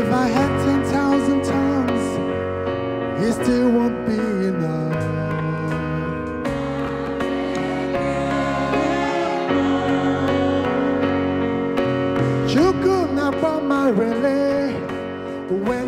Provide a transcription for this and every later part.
If I had 10,000 tongues, it still won't be enough. Chukuna my relay. When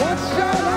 What's up?